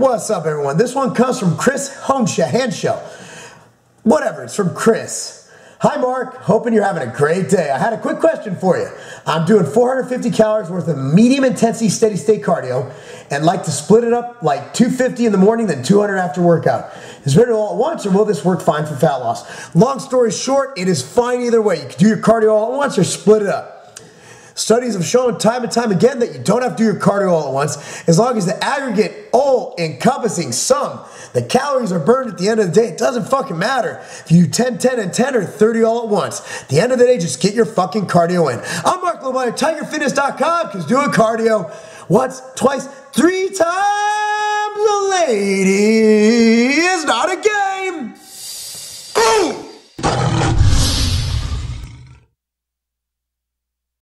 What's up, everyone? This one comes from Chris Henshaw. Whatever, it's from Chris. Hi, Marc. Hoping you're having a great day. I had a quick question for you. I'm doing 450 calories worth of medium intensity steady state cardio and like to split it up like 250 in the morning, then 200 after workout. Is it all at once or will this work fine for fat loss? Long story short, it is fine either way. You can do your cardio all at once or split it up. Studies have shown time and time again that you don't have to do your cardio all at once as long as the aggregate all encompassing sum, the calories are burned at the end of the day. It doesn't fucking matter if you do 10, 10, and 10 or 30 all at once. At the end of the day, just get your fucking cardio in. I'm Marc Lobliner, TigerFitness.com because doing cardio once, twice, three times a lady